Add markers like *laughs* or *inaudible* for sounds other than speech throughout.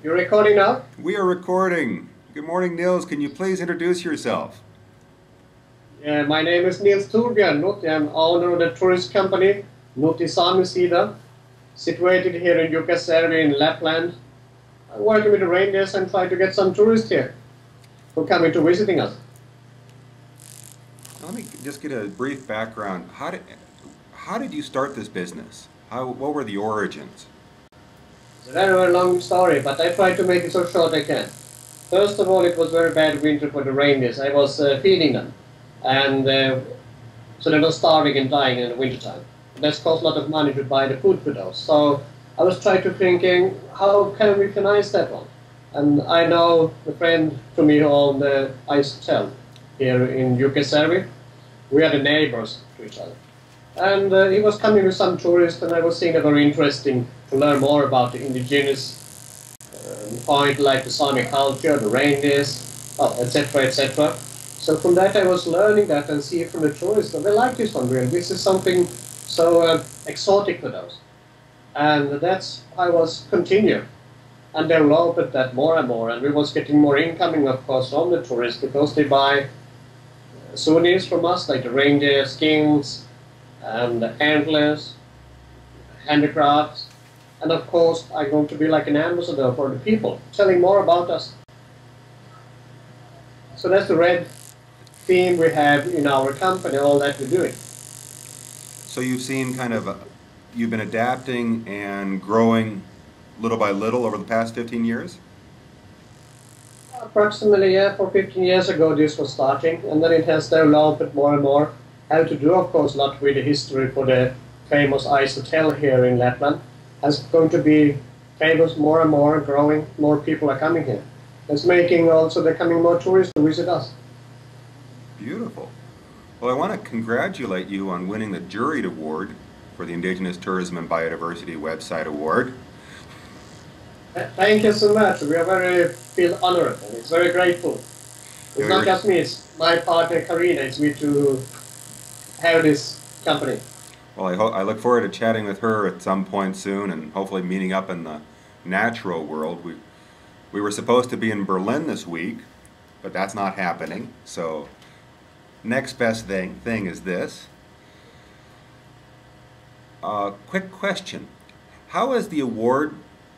You're recording now? We are recording. Good morning, Nils. Can you please introduce yourself? Yeah, my name is Nils Torbjörn. I'm owner of the tourist company Nutti Sami Siida, situated here in Jukkasjärvi in Lapland. I'm working with the reindeers and try to get some tourists here who come into visiting us. Let me just get a brief background. How did how did you start this business? How what were the origins? Very, very long story, but I try to make it so short I can. First of all, it was very bad winter for the reindeers. I was uh, feeding them, and uh, so they were starving and dying in the wintertime. That's cost a lot of money to buy the food for those. So I was trying to thinking, how can we finance that one? And I know a friend to me on the Ice Hotel here in Jukkasjärvi. We are the neighbors to each other. And uh, he was coming with some tourists, and I was seeing it very interesting to learn more about the indigenous point, like the Sami culture, the reindeers, oh, etc., etc. So from that, I was learning that and see from the tourists that they like this one really. This is something so uh, exotic for those, and that's I was continuing and they developed that more and more, and we was getting more incoming, of course, from the tourists because they buy uh, souvenirs from us, like the reindeer skins, and the antlers, handicrafts, and of course I'm going to be like an ambassador for the people, telling more about us. So that's the red theme we have in our company, all that we're doing. So you've seen kind of, uh, you've been adapting and growing little by little over the past 15 years? Approximately, yeah, for 15 years ago this was starting, and then it has developed more and more. How to do, of course, not with the history for the famous Ice Hotel here in Lapland. Has going to be famous more and more, growing, more people are coming here. It's making also there coming more tourists to visit us. Beautiful. Well, I want to congratulate you on winning the Juried Award for the Indigenous Tourism and Biodiversity Website Award. Thank you so much. We are very feel honored and it's very grateful. It's not just me, it's my partner Karina. It's me to this company. Well, I, ho- I look forward to chatting with her at some point soon and hopefully meeting up in the natural world. We, we were supposed to be in Berlin this week, but that's not happening. So, next best thing, thing is this. Uh, quick question How has the award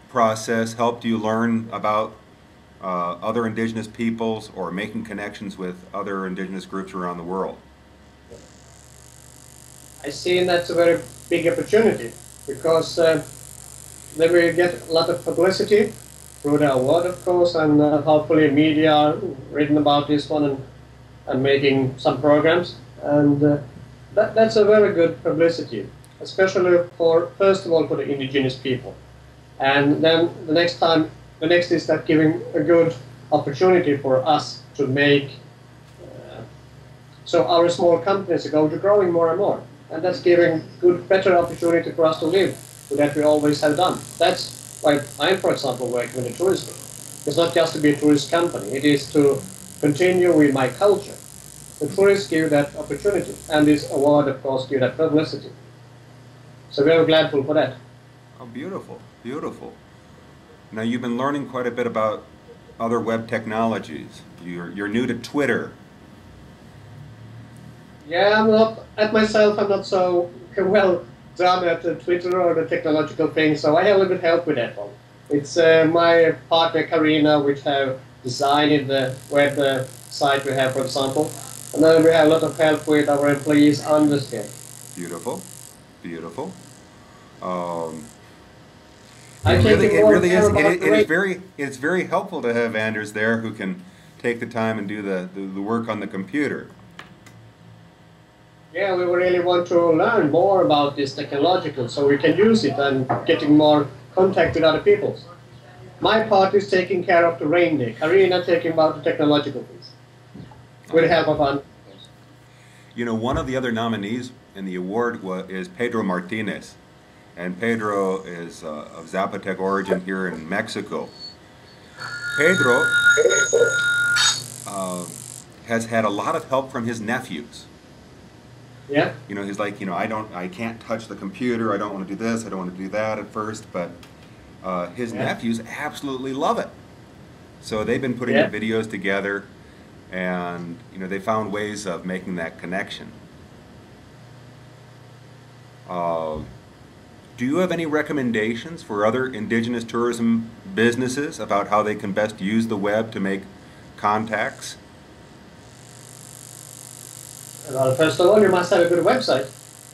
process helped you learn about uh, other indigenous peoples or making connections with other indigenous groups around the world? I see that's a very big opportunity because uh, then we get a lot of publicity through the award, of course, and uh, hopefully media written about this one and, and making some programs. And uh, that, that's a very good publicity, especially for, first of all, for the indigenous people. And then the next time, the next is that giving a good opportunity for us to make uh, so our small companies are going to growing more and more, and that's giving good, better opportunity for us to live that we always have done. That's why I'm, for example, working with the tourism. It's not just to be a tourist company; it is to continue with my culture. The tourists give that opportunity, and this award, of course, give that publicity. So we are gladful for that. Oh, beautiful, beautiful. Now you've been learning quite a bit about other web technologies. You're, you're new to Twitter. Yeah, I'm not at myself. I'm not so well done at the Twitter or the technological thing, so I have a little bit help with that one. It's uh, my partner Karina, which have designed the web uh, site we have, for example, and then we have a lot of help with our employees Anders here. Beautiful, beautiful. Um, I it really, it really is. It, it is very, it's very helpful to have Anders there who can take the time and do the, the, the work on the computer. Yeah, we really want to learn more about this technological so we can use it and getting more contact with other people. My part is taking care of the rain reindeer. Karina taking about the technological things. With the help of. You know, one of the other nominees in the award wa- is Pedro Martinez. And Pedro is uh, of Zapotec origin here in Mexico. Pedro uh, has had a lot of help from his nephews. Yeah? You know, he's like, you know, I don't, I can't touch the computer. I don't want to do this. I don't want to do that at first. But Uh, his Yeah. nephews absolutely love it. So they've been putting Yeah. the videos together, and you know they found ways of making that connection. Uh, do you have any recommendations for other indigenous tourism businesses about how they can best use the web to make contacts? Well, first of all, you must have a good website,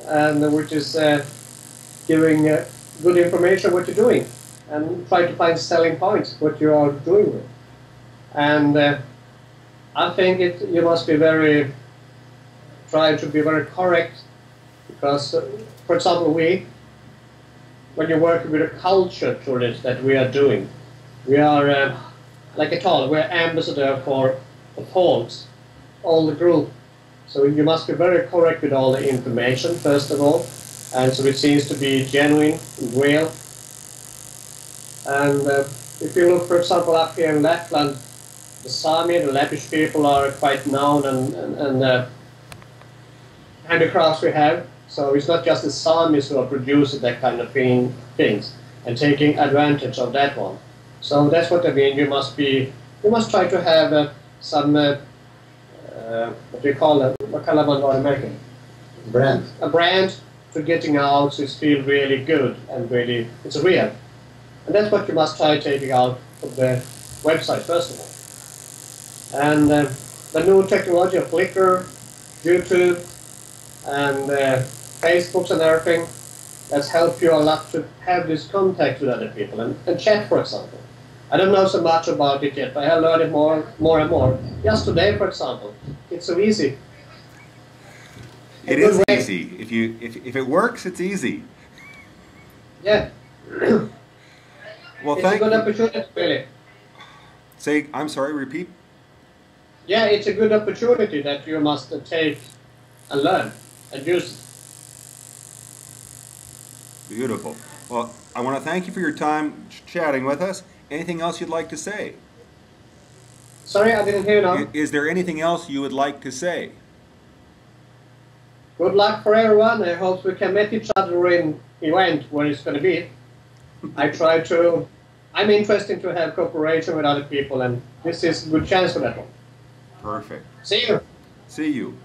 and which is uh, giving uh, good information what you're doing, and try to find selling points what you are doing with. And uh, I think it you must be very try to be very correct, because, uh, for example, we when you work with a culture tourist that we are doing, we are uh, like I told, we're ambassador for the folks, all the group. So you must be very correct with all the information, first of all, and so it seems to be genuine, real. And uh, if you look, for example, up here in Lapland, the Sami, the Lappish people are quite known and, and, and uh, handicrafts we have. So it's not just the Samis who are producing that kind of thing, things and taking advantage of that one. So that's what I mean. You must be, you must try to have uh, some, uh, what do you call it? Vad kallar man varumärken? Brand. A brand to getting out it feel really good and really, it's real. And that's what you must try taking out of the website first of all. And uh, the new technology of Flickr, YouTube, and uh, Facebooks and everything, that's helped you a lot to have this contact with other people and, and chat, for example. I don't know so much about it yet, but I have learned it more, more and more. Yesterday, for example, it's so easy. It is way. easy. If you if, if it works, it's easy. Yeah, Well, it's a good opportunity, really. Say, I'm sorry. Repeat. Yeah, it's a good opportunity that you must take and learn and use. Beautiful. Well, I want to thank you for your time chatting with us. Anything else you'd like to say? Sorry, I didn't hear now. Is there anything else you would like to say? Good luck for everyone. I hope we can meet each other in event where it's going to be. *laughs* I try to. I'm interested to have cooperation with other people, and this is a good chance for that one. Perfect. See you. See you.